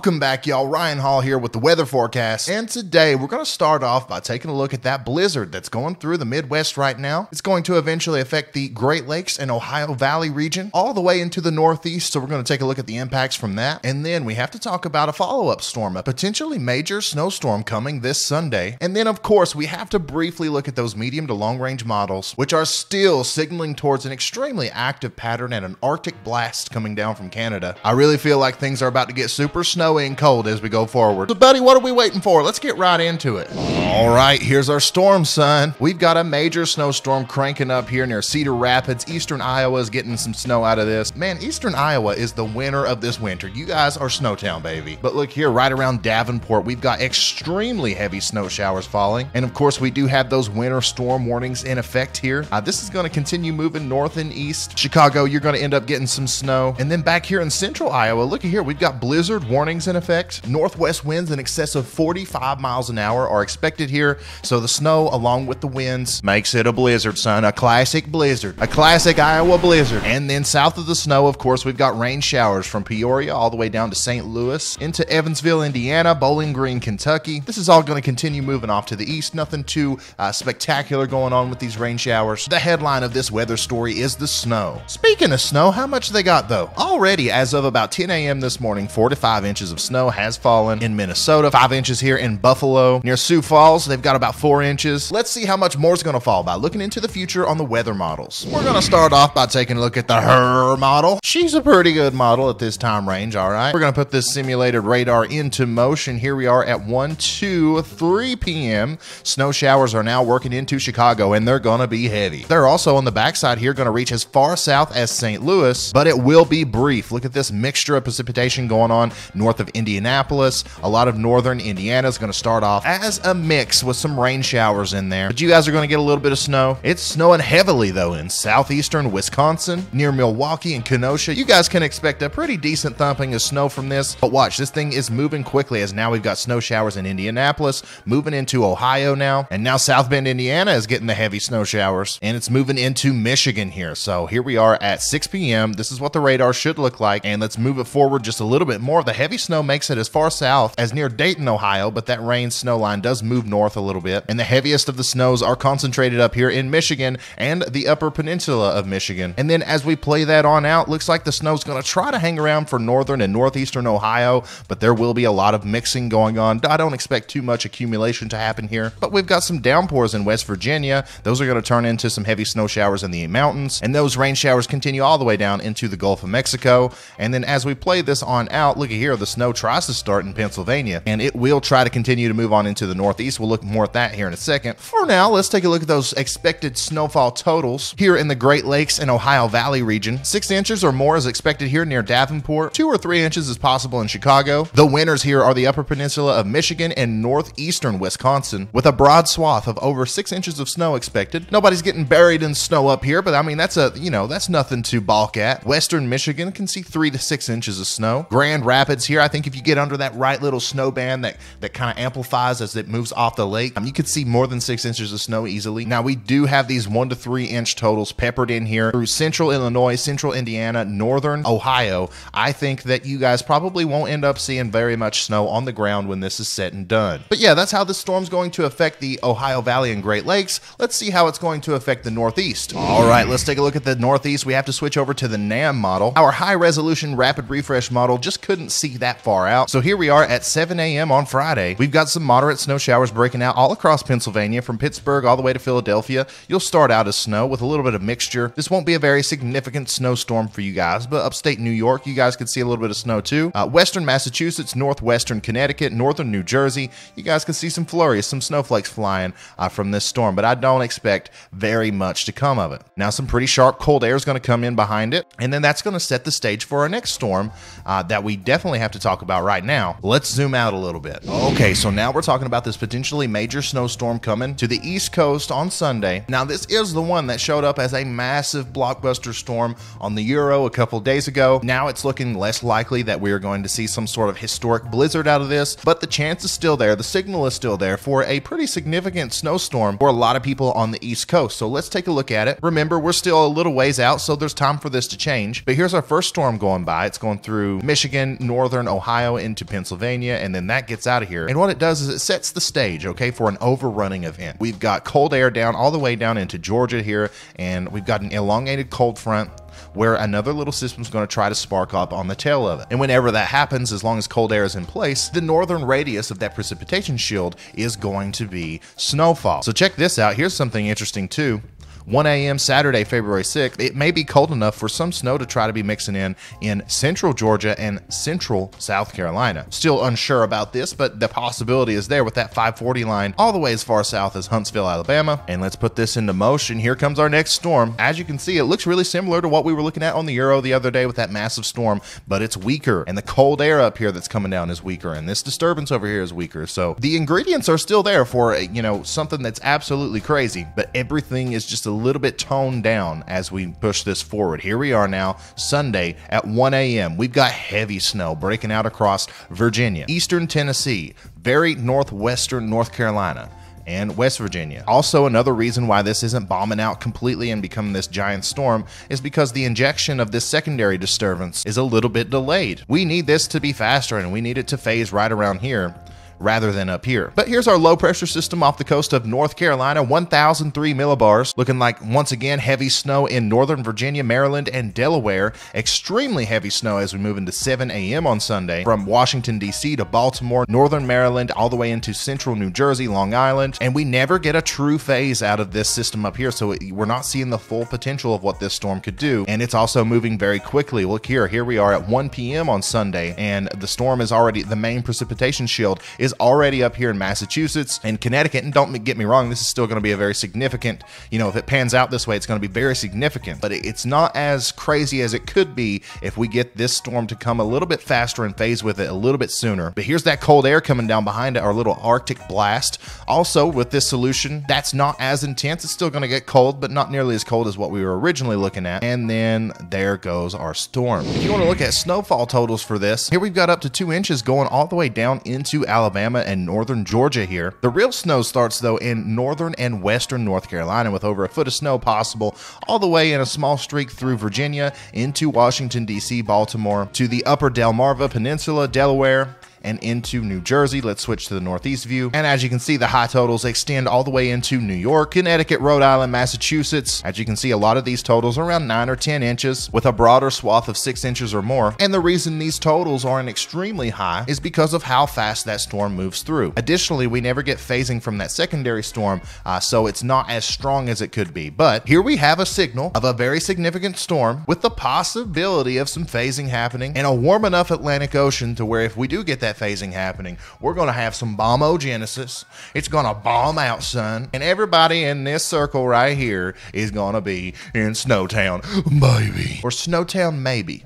Welcome back, y'all. Ryan Hall here with the weather forecast. And today we're going to start off by taking a look at that blizzard that's going through the Midwest right now. It's going to eventually affect the Great Lakes and Ohio Valley region all the way into the Northeast. So we're going to take a look at the impacts from that. And then we have to talk about a follow up storm, a potentially major snowstorm coming this Sunday. And then, of course, we have to briefly look at those medium to long range models, which are still signaling towards an extremely active pattern and an Arctic blast coming down from Canada. I really feel like things are about to get super snowy and cold as we go forward. So, buddy, what are we waiting for? Let's get right into it. All right, here's our storm, son. We've got a major snowstorm cranking up here near Cedar Rapids. Eastern Iowa is getting some snow out of this. Man, Eastern Iowa is the winner of this winter. You guys are Snowtown, baby. But look here, right around Davenport, we've got extremely heavy snow showers falling. And of course, we do have those winter storm warnings in effect here. Uh, this is going to continue moving north and east. Chicago, you're going to end up getting some snow. And then back here in central Iowa, look at here, we've got blizzard warnings in effect. Northwest winds in excess of 45 miles an hour are expected here. So the snow, along with the winds, makes it a blizzard, son. A classic blizzard. A classic Iowa blizzard. And then south of the snow, of course, we've got rain showers from Peoria all the way down to St. Louis, into Evansville, Indiana, Bowling Green, Kentucky. This is all going to continue moving off to the east. Nothing too uh, spectacular going on with these rain showers. The headline of this weather story is the snow. Speaking of snow, how much they got though? Already, as of about 10 a.m. this morning, four to five inches of snow has fallen in Minnesota, five inches here in Buffalo. Near Sioux Falls, they've got about four inches. Let's see how much more is going to fall by looking into the future on the weather models. We're going to start off by taking a look at the HRRR model. She's a pretty good model at this time range, all right. We're going to put this simulated radar into motion. Here we are at 1, 2, 3 p.m. Snow showers are now working into Chicago, and they're going to be heavy. They're also on the backside here going to reach as far south as St. Louis, but it will be brief. Look at this mixture of precipitation going on north of Indianapolis. A lot of northern Indiana is going to start off as a mix with some rain showers in there. But you guys are going to get a little bit of snow. It's snowing heavily, though, in southeastern Wisconsin, near Milwaukee and Kenosha. You guys can expect a pretty decent thumping of snow from this. But watch, this thing is moving quickly as now we've got snow showers in Indianapolis, moving into Ohio now, and now South Bend, Indiana is getting the heavy snow showers, and it's moving into Michigan here. So here we are at 6 p.m. This is what the radar should look like, and let's move it forward just a little bit more. Of the heavy snow makes it as far south as near Dayton, Ohio, but that rain snow line does move north a little bit, and the heaviest of the snows are concentrated up here in Michigan and the upper peninsula of Michigan. And then as we play that on out, looks like the snow's going to try to hang around for northern and northeastern Ohio, but there will be a lot of mixing going on. I don't expect too much accumulation to happen here, but we've got some downpours in West Virginia. Those are going to turn into some heavy snow showers in the mountains, and those rain showers continue all the way down into the Gulf of Mexico. And then as we play this on out, look at here, the snow tries to start in Pennsylvania, and it will try to continue to move on into the northeast. We'll look more at that here in a second. For now, let's take a look at those expected snowfall totals here in the Great Lakes and Ohio Valley region. Six inches or more is expected here near Davenport. Two or three inches is possible in Chicago. The winners here are the Upper Peninsula of Michigan and northeastern Wisconsin, with a broad swath of over six inches of snow expected. Nobody's getting buried in snow up here, but I mean that's a you know that's nothing to balk at. Western Michigan can see three to six inches of snow. Grand Rapids here, I think if you get under that right little snow band that that kind of amplifies as it moves off the lake, um, you could see more than six inches of snow easily. Now we do have these one to three inch totals peppered in here through central Illinois, central Indiana, northern Ohio. I think that you guys probably won't end up seeing very much snow on the ground when this is said and done. But yeah, that's how this storm's going to affect the Ohio Valley and Great Lakes. Let's see how it's going to affect the Northeast. All right, let's take a look at the Northeast. We have to switch over to the NAM model. Our high resolution rapid refresh model just couldn't see that far out. So here we are at 7 a.m. on Friday. We've got some moderate snow showers breaking out all across Pennsylvania from Pittsburgh all the way to Philadelphia. You'll start out as snow with a little bit of mixture. This won't be a very significant snowstorm for you guys, but upstate New York, you guys could see a little bit of snow too. Uh, Western Massachusetts, northwestern Connecticut, northern New Jersey, you guys can see some flurries, some snowflakes flying uh, from this storm, but I don't expect very much to come of it. Now, some pretty sharp cold air is going to come in behind it, and then that's going to set the stage for our next storm uh, that we definitely have to talk about right now. Let's zoom out a little bit. Okay, so now we're talking about this potentially major snowstorm coming to the East Coast on Sunday. Now, this is the one that showed up as a massive blockbuster storm on the Euro a couple days ago. Now it's looking less likely that we are going to see some sort of historic blizzard out of this, but the chance is still there. The signal is still there for a pretty significant snowstorm for a lot of people on the East Coast. So let's take a look at it. Remember, we're still a little ways out, so there's time for this to change. But here's our first storm going by. It's going through Michigan, northern Ohio into Pennsylvania, and then that gets out of here. And what it does is it sets the stage, okay, for an overrunning event. We've got cold air down all the way down into Georgia here, and we've got an elongated cold front where another little system is going to try to spark up on the tail of it. And whenever that happens, as long as cold air is in place, the northern radius of that precipitation shield is going to be snowfall. So check this out. Here's something interesting too. 1 a.m. Saturday, February 6th, it may be cold enough for some snow to try to be mixing in in central Georgia and central South Carolina. Still unsure about this, but the possibility is there with that 540 line all the way as far south as Huntsville, Alabama. And let's put this into motion. Here comes our next storm. As you can see, it looks really similar to what we were looking at on the Euro the other day with that massive storm, but it's weaker. And the cold air up here that's coming down is weaker. And this disturbance over here is weaker. So the ingredients are still there for, you know, something that's absolutely crazy, but everything is just a little bit toned down as we push this forward. Here we are now, Sunday at 1 a.m. We've got heavy snow breaking out across Virginia, eastern Tennessee, very northwestern North Carolina and West Virginia. Also, another reason why this isn't bombing out completely and becoming this giant storm is because the injection of this secondary disturbance is a little bit delayed. We need this to be faster and we need it to phase right around here rather than up here. But here's our low pressure system off the coast of North Carolina, 1003 millibars, looking like once again heavy snow in Northern Virginia, Maryland, and Delaware. Extremely heavy snow as we move into 7 a.m. on Sunday from Washington, D.C. to Baltimore, Northern Maryland, all the way into central New Jersey, Long Island. And we never get a true phase out of this system up here, so we're not seeing the full potential of what this storm could do. And it's also moving very quickly. Look here, here we are at 1 p.m. on Sunday, and the storm is already, the main precipitation shield is is already up here in Massachusetts and Connecticut. And don't get me wrong, this is still going to be a very significant, you know, if it pans out this way, it's going to be very significant, but it's not as crazy as it could be if we get this storm to come a little bit faster and phase with it a little bit sooner. But here's that cold air coming down behind it, our little Arctic blast. Also, with this solution, that's not as intense. It's still going to get cold, but not nearly as cold as what we were originally looking at. And then there goes our storm. If you want to look at snowfall totals for this, here we've got up to two inches going all the way down into Alabama Alabama and northern Georgia here. The real snow starts though in northern and western North Carolina with over a foot of snow possible all the way in a small streak through Virginia into Washington D.C., Baltimore to the upper Delmarva Peninsula, Delaware, and into New Jersey. Let's switch to the northeast view. And as you can see, the high totals extend all the way into New York, Connecticut, Rhode Island, Massachusetts. As you can see, a lot of these totals are around 9 or 10 inches with a broader swath of 6 inches or more. And the reason these totals aren't extremely high is because of how fast that storm moves through. Additionally, we never get phasing from that secondary storm, uh, so it's not as strong as it could be. But here we have a signal of a very significant storm with the possibility of some phasing happening and a warm enough Atlantic Ocean to where if we do get that that phasing happening. We're going to have some bombogenesis. It's going to bomb out, son. And everybody in this circle right here is going to be in Snowtown, baby. Or Snowtown, maybe.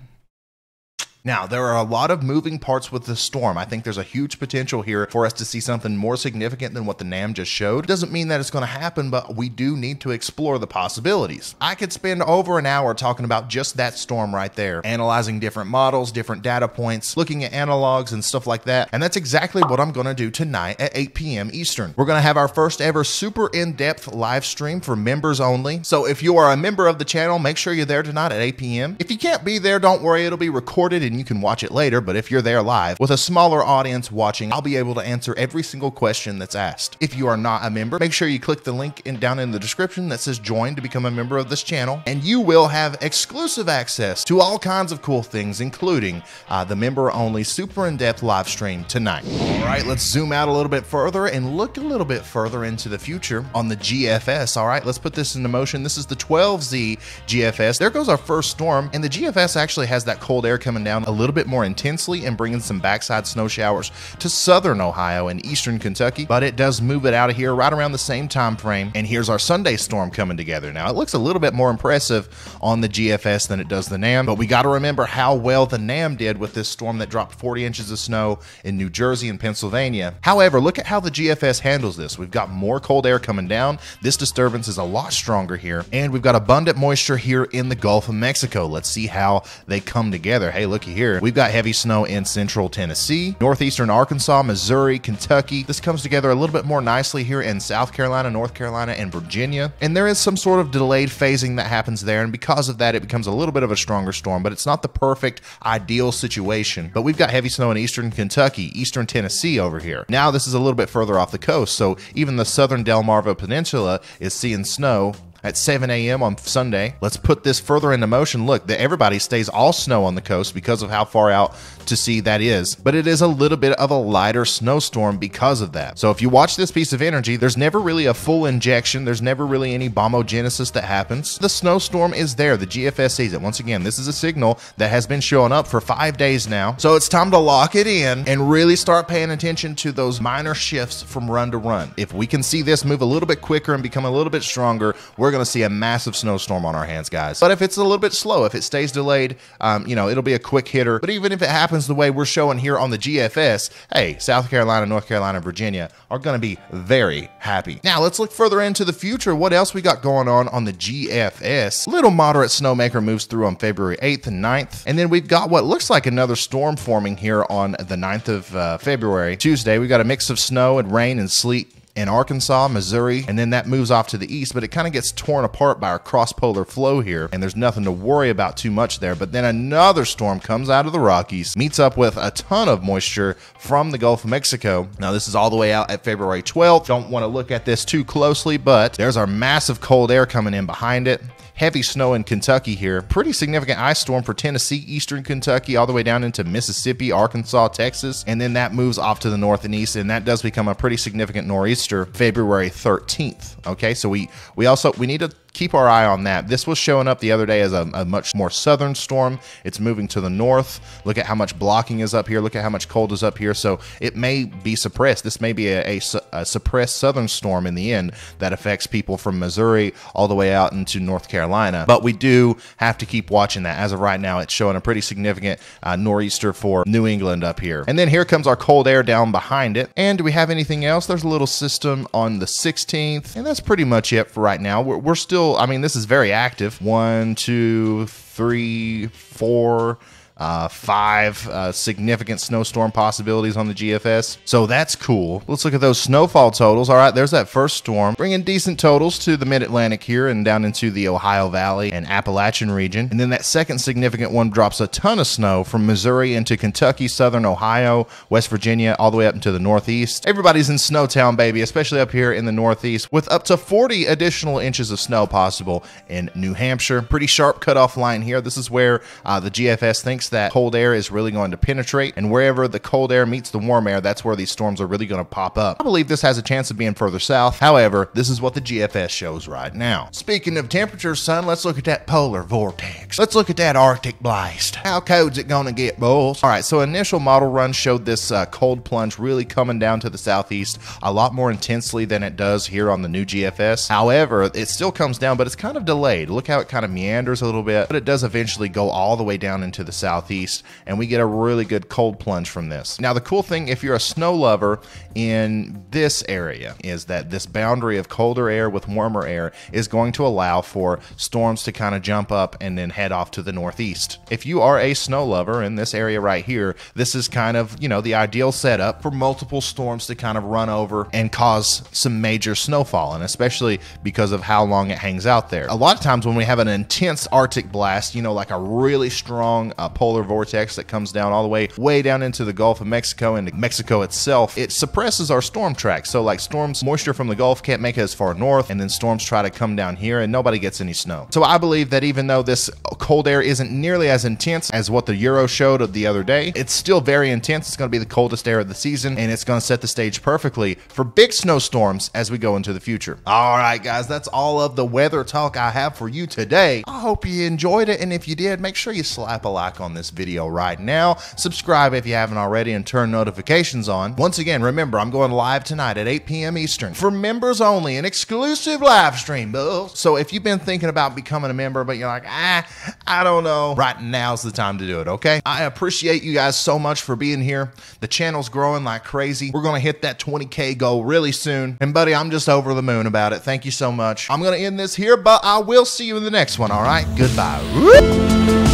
Now, there are a lot of moving parts with the storm. I think there's a huge potential here for us to see something more significant than what the NAM just showed. Doesn't mean that it's going to happen, but we do need to explore the possibilities. I could spend over an hour talking about just that storm right there, analyzing different models, different data points, looking at analogs and stuff like that. And that's exactly what I'm going to do tonight at 8 p.m. Eastern. We're going to have our first ever super in-depth live stream for members only. So if you are a member of the channel, make sure you're there tonight at 8 p.m. If you can't be there, don't worry, it'll be recorded and and you can watch it later, but if you're there live with a smaller audience watching, I'll be able to answer every single question that's asked. If you are not a member, make sure you click the link in, down in the description that says join to become a member of this channel, and you will have exclusive access to all kinds of cool things, including uh, the member only super in depth live stream tonight. All right, let's zoom out a little bit further and look a little bit further into the future on the GFS. All right, let's put this into motion. This is the 12Z GFS. There goes our first storm, and the GFS actually has that cold air coming down a little bit more intensely and bringing some backside snow showers to southern Ohio and eastern Kentucky, but it does move it out of here right around the same time frame. And here's our Sunday storm coming together. Now, it looks a little bit more impressive on the GFS than it does the NAM, but we got to remember how well the NAM did with this storm that dropped 40 inches of snow in New Jersey and Pennsylvania. However, look at how the GFS handles this. We've got more cold air coming down. This disturbance is a lot stronger here, and we've got abundant moisture here in the Gulf of Mexico. Let's see how they come together. Hey, looky here. We've got heavy snow in central Tennessee, northeastern Arkansas, Missouri, Kentucky. This comes together a little bit more nicely here in South Carolina, North Carolina, and Virginia. And there is some sort of delayed phasing that happens there. And because of that, it becomes a little bit of a stronger storm, but it's not the perfect ideal situation. But we've got heavy snow in eastern Kentucky, eastern Tennessee over here. Now this is a little bit further off the coast. So even the southern Delmarva Peninsula is seeing snow at 7 a.m. on Sunday. Let's put this further into motion. Look, the, everybody stays all snow on the coast because of how far out to sea that is, but it is a little bit of a lighter snowstorm because of that. So if you watch this piece of energy, there's never really a full injection. There's never really any bombogenesis that happens. The snowstorm is there. The GFS sees it. Once again, this is a signal that has been showing up for five days now. So it's time to lock it in and really start paying attention to those minor shifts from run to run. If we can see this move a little bit quicker and become a little bit stronger, we're going to see a massive snowstorm on our hands, guys. But if it's a little bit slow, if it stays delayed, um, you know, it'll be a quick hitter. But even if it happens the way we're showing here on the GFS, hey, South Carolina, North Carolina, Virginia are going to be very happy. Now, let's look further into the future. What else we got going on on the GFS? Little moderate snowmaker moves through on February 8th and 9th. And then we've got what looks like another storm forming here on the 9th of uh, February. Tuesday, we got a mix of snow and rain and sleet in Arkansas, Missouri, and then that moves off to the east, but it kind of gets torn apart by our cross polar flow here, and there's nothing to worry about too much there. But then another storm comes out of the Rockies, meets up with a ton of moisture from the Gulf of Mexico. Now, this is all the way out at February 12th. Don't want to look at this too closely, but there's our massive cold air coming in behind it heavy snow in Kentucky here. Pretty significant ice storm for Tennessee, eastern Kentucky, all the way down into Mississippi, Arkansas, Texas. And then that moves off to the north and east, and that does become a pretty significant nor'easter February 13th. Okay, so we we also we need to keep our eye on that. This was showing up the other day as a, a, much more southern storm. It's moving to the north. Look at how much blocking is up here. Look at how much cold is up here. So it may be suppressed. This may be a, a, a suppressed southern storm in the end that affects people from Missouri all the way out into North Carolina. But we do have to keep watching that. As of right now, it's showing a pretty significant uh, nor'easter for New England up here. And then here comes our cold air down behind it. And do we have anything else? There's a little system on the 16th. And that's pretty much it for right now. We're, we're still I mean, this is very active. One, two, three, four, uh, five uh, significant snowstorm possibilities on the GFS. So that's cool. Let's look at those snowfall totals. All right, there's that first storm, bringing decent totals to the mid Atlantic here and down into the Ohio Valley and Appalachian region. And then that second significant one drops a ton of snow from Missouri into Kentucky, southern Ohio, West Virginia, all the way up into the Northeast. Everybody's in Snowtown, baby, especially up here in the Northeast, with up to 40 additional inches of snow possible in New Hampshire. Pretty sharp cutoff line here. This is where uh, the GFS thinks thinks that cold air is really going to penetrate, and wherever the cold air meets the warm air, that's where these storms are really going to pop up. I believe this has a chance of being further south. However, this is what the GFS shows right now. Speaking of temperatures, son, let's look at that polar vortex. Let's look at that Arctic blast. How cold's it going to get, bulls? All right, so initial model run showed this uh, cold plunge really coming down to the southeast a lot more intensely than it does here on the new GFS. However, it still comes down, but it's kind of delayed. Look how it kind of meanders a little bit, but it does eventually go all the way down into the south southeast, and we get a really good cold plunge from this. Now, the cool thing, if you're a snow lover in this area, is that this boundary of colder air with warmer air is going to allow for storms to kind of jump up and then head off to the northeast. If you are a snow lover in this area right here, this is kind of, you know, the ideal setup for multiple storms to kind of run over and cause some major snowfall, and especially because of how long it hangs out there. A lot of times when we have an intense Arctic blast, you know, like a really strong uh, polar vortex that comes down all the way way down into the Gulf of Mexico and Mexico itself, it suppresses our storm track. So like storms, moisture from the Gulf can't make it as far north, and then storms try to come down here and nobody gets any snow. So I believe that even though this cold air isn't nearly as intense as what the Euro showed of the other day, it's still very intense. It's going to be the coldest air of the season, and it's going to set the stage perfectly for big snowstorms as we go into the future. All right, guys, that's all of the weather talk I have for you today. I hope you enjoyed it, and if you did, make sure you slap a like on this video right now. Subscribe if you haven't already and turn notifications on. Once again, remember, I'm going live tonight at 8 p.m. Eastern for members only, an exclusive live stream. So if you've been thinking about becoming a member, but you're like, ah, I don't know, right now's the time to do it, okay? I appreciate you guys so much for being here. The channel's growing like crazy. We're going to hit that 20K goal really soon. And buddy, I'm just over the moon about it. Thank you so much. I'm going to end this here, but I will see you in the next one, all right? Goodbye. Woo!